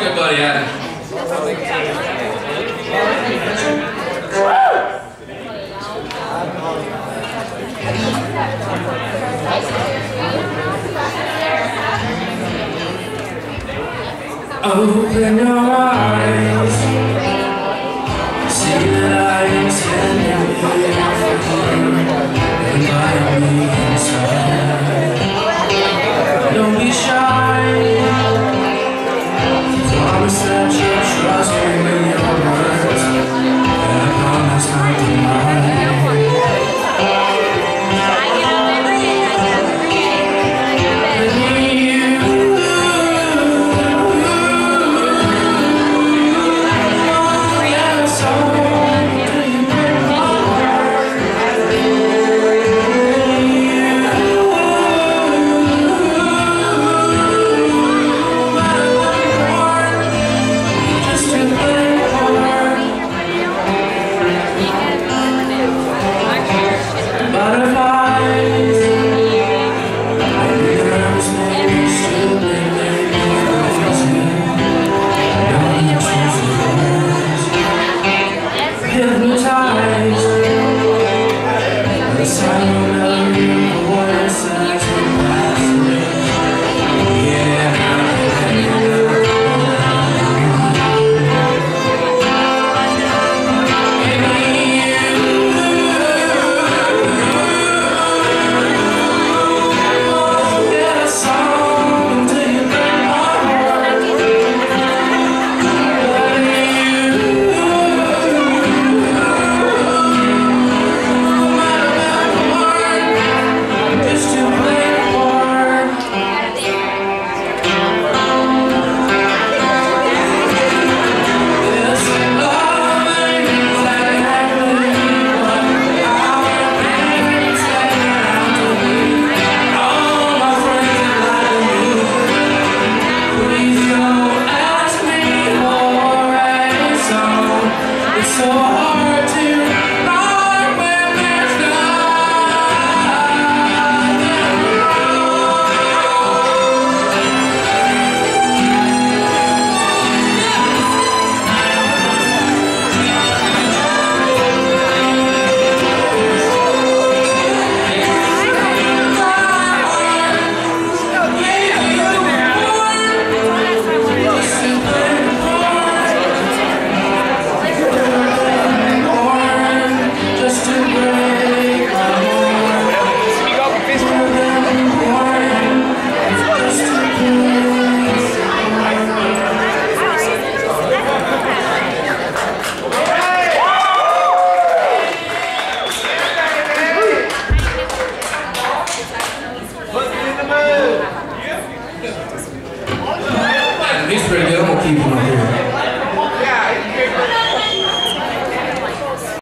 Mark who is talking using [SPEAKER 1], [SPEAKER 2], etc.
[SPEAKER 1] good buddy at.
[SPEAKER 2] Open your eyes. eyes The of melody He's they don't keep one.